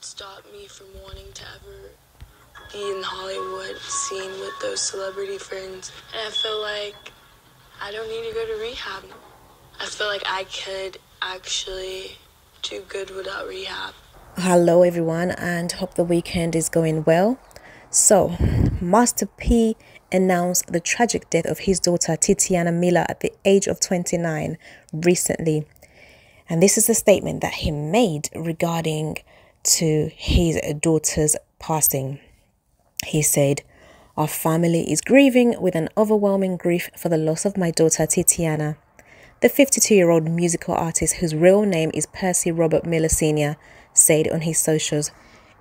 stop me from wanting to ever be in the Hollywood, seen with those celebrity friends. And I feel like I don't need to go to rehab. I feel like I could actually do good without rehab. Hello, everyone, and hope the weekend is going well. So, Master P announced the tragic death of his daughter Tytyana Miller at the age of 29 recently. And this is the statement that he made regarding to his daughter's passing. He said, Our family is grieving with an overwhelming grief for the loss of my daughter Tytyana. The 52 year old musical artist, whose real name is Percy Robert Miller Sr., said on his socials.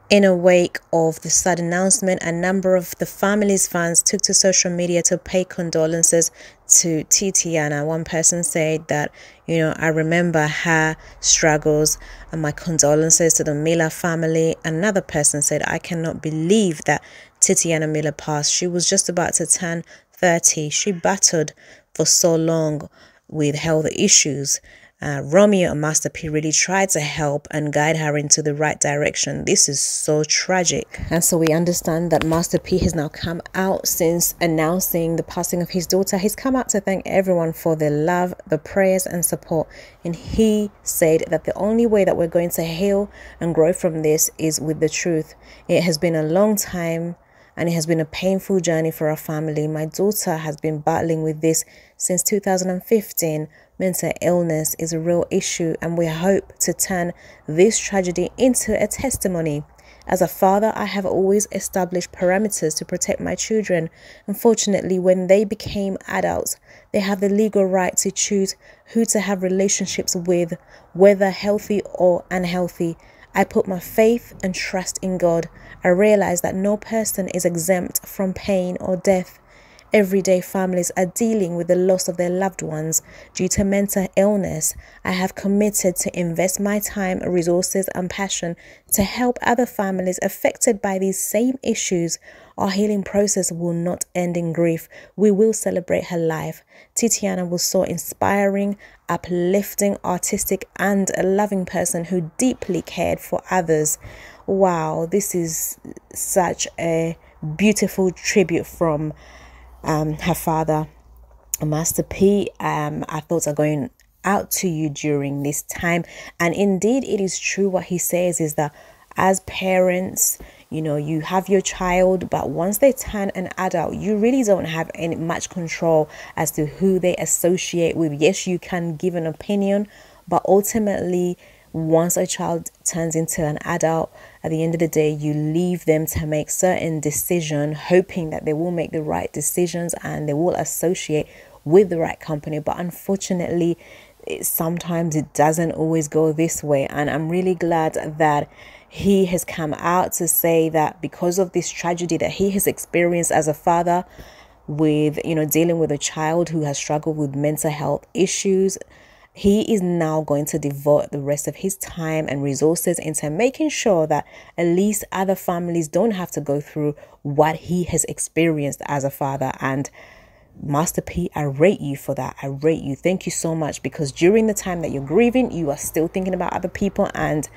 In a wake of the sad announcement, a number of the family's fans took to social media to pay condolences to Tytyana. One person said that, you know, I remember her struggles and my condolences to the Miller family. Another person said, I cannot believe that Tytyana Miller passed. She was just about to turn 30. She battled for so long with health issues uh, Romeo and Master P really tried to help and guide her into the right direction. This is so tragic. And so we understand that Master P has now come out since announcing the passing of his daughter. He's come out to thank everyone for their love, the prayers, and support. And he said that the only way that we're going to heal and grow from this is with the truth. It has been a long time and it has been a painful journey for our family. My daughter has been battling with this since 2015 mental illness is a real issue, and we hope to turn this tragedy into a testimony. As a father, I have always established parameters to protect my children. Unfortunately, when they became adults, they have the legal right to choose who to have relationships with, whether healthy or unhealthy. I put my faith and trust in God. I realize that no person is exempt from pain or death. Everyday families are dealing with the loss of their loved ones due to mental illness. I have committed to invest my time, resources, and passion to help other families affected by these same issues. Our healing process will not end in grief. We will celebrate her life. Tytyana was so inspiring, uplifting, artistic, and a loving person who deeply cared for others. Wow, this is such a beautiful tribute from um, her father, Master P. Um, our thoughts are going out to you during this time. And indeed, it is true what he says is that as parents, you know, you have your child, but once they turn an adult, you really don't have any much control as to who they associate with. Yes, you can give an opinion, but ultimately, once a child turns into an adult, at the end of the day, you leave them to make certain decision, hoping that they will make the right decisions and they will associate with the right company. But unfortunately, it, sometimes it doesn't always go this way. And I'm really glad that he has come out to say that because of this tragedy that he has experienced as a father, with you know dealing with a child who has struggled with mental health issues he is now going to devote the rest of his time and resources into making sure that at least other families don't have to go through what he has experienced as a father and Master P, I rate you for that. I rate you. Thank you so much because during the time that you're grieving, you are still thinking about other people. And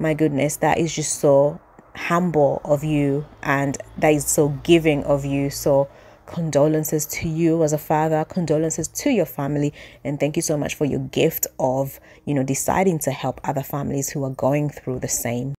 my goodness, that is just so humble of you and that is so giving of you. So, condolences to you as a father condolences to your family and thank you so much for your gift of you know deciding to help other families who are going through the same